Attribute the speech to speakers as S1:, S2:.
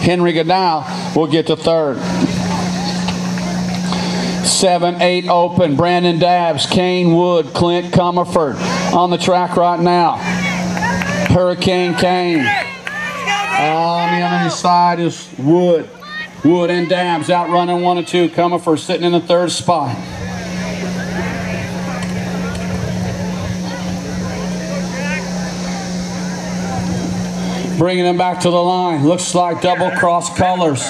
S1: Henry Goodell will get to third. Seven, eight open. Brandon Dabbs, Kane Wood, Clint Comerford on the track right now. Hurricane Kane. On the other side is Wood. Wood and Dabbs out running one and two. Comerford sitting in the third spot. Bringing them back to the line. Looks like double cross colors.